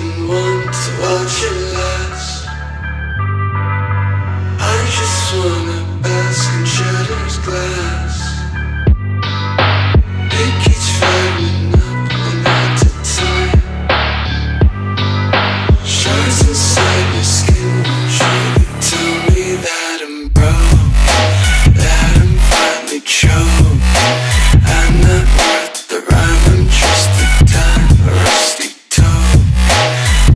and one.